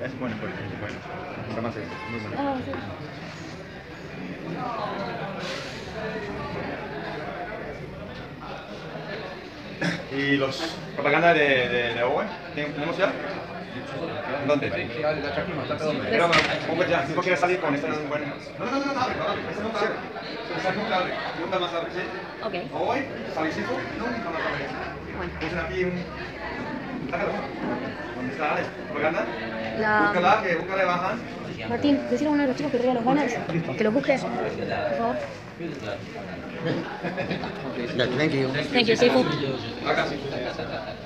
Es bueno, porque bueno. Es muy bueno. Ah, sí. ¿Y los propaganda de, de? ¿Tenemos ya? ¿Dónde? Pero ya, no quiere salir con esta bueno. No, no, no, no, abre, no, esta no abre. Esta nunca abre, nunca más abre, sí. Ok, Owen, salicito, nunca más abre. bueno. Aquí un... ¿Dónde está Alex? ¿Propaganda? La... Búscala, que búscala y baja. Martín, decirle a uno de los chicos que traiga los banners, que los busque, por favor. Thank you. Thank you.